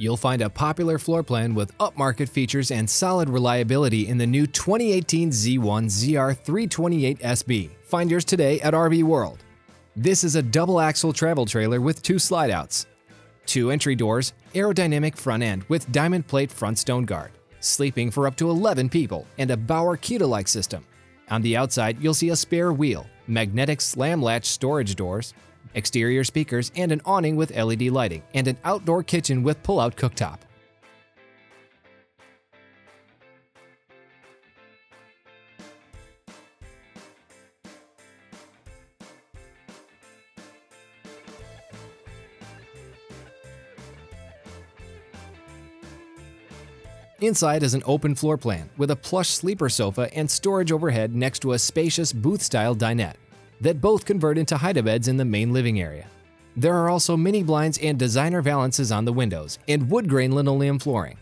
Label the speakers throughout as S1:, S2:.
S1: You'll find a popular floor plan with upmarket features and solid reliability in the new 2018 Z1 ZR328SB. Find yours today at RV World. This is a double axle travel trailer with two slide outs, two entry doors, aerodynamic front end with diamond plate front stone guard, sleeping for up to 11 people, and a Bauer Keyed-A-Like system. On the outside, you'll see a spare wheel, magnetic slam latch storage doors, exterior speakers, and an awning with LED lighting, and an outdoor kitchen with pull-out cooktop. Inside is an open floor plan with a plush sleeper sofa and storage overhead next to a spacious booth-style dinette that both convert into hide-a-beds in the main living area. There are also mini blinds and designer valances on the windows and wood grain linoleum flooring.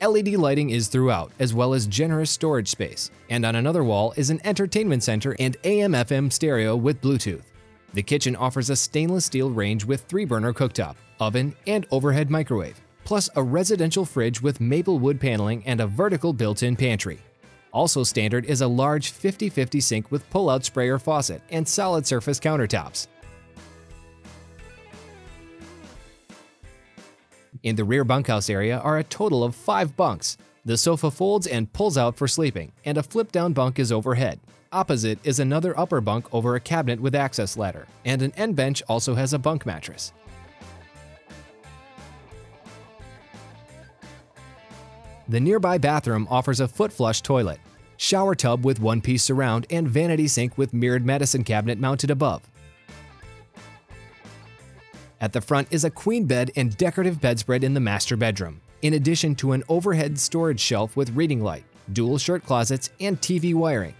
S1: LED lighting is throughout, as well as generous storage space, and on another wall is an entertainment center and AM-FM stereo with Bluetooth. The kitchen offers a stainless steel range with three-burner cooktop, oven, and overhead microwave, plus a residential fridge with maple wood paneling and a vertical built-in pantry. Also standard is a large 50-50 sink with pull-out sprayer faucet and solid surface countertops. In the rear bunkhouse area are a total of five bunks. The sofa folds and pulls out for sleeping, and a flip-down bunk is overhead. Opposite is another upper bunk over a cabinet with access ladder, and an end bench also has a bunk mattress. The nearby bathroom offers a foot flush toilet, shower tub with one-piece surround, and vanity sink with mirrored medicine cabinet mounted above. At the front is a queen bed and decorative bedspread in the master bedroom, in addition to an overhead storage shelf with reading light, dual shirt closets, and TV wiring.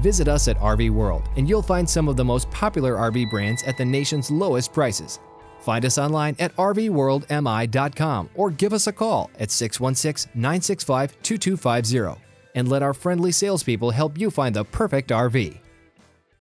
S1: Visit us at RV World and you'll find some of the most popular RV brands at the nation's lowest prices. Find us online at rvworldmi.com or give us a call at 616 965 2250 and let our friendly salespeople help you find the perfect RV.